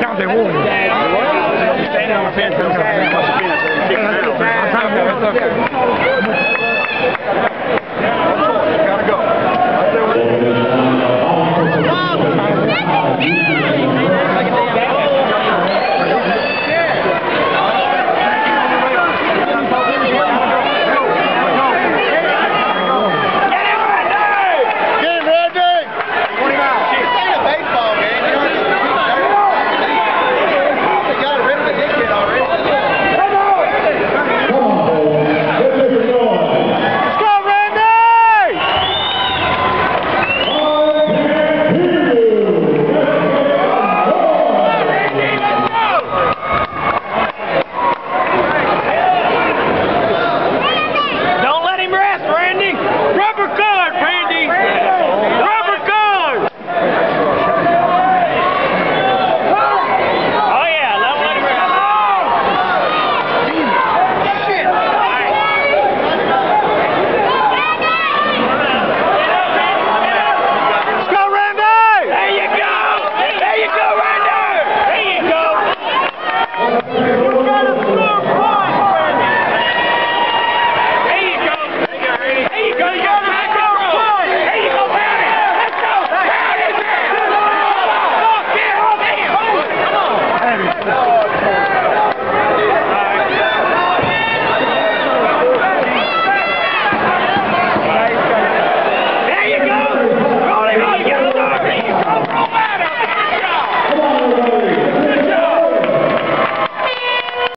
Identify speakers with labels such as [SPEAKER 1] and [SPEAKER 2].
[SPEAKER 1] out there warning.
[SPEAKER 2] Standing on the fence.
[SPEAKER 1] I'm trying to look.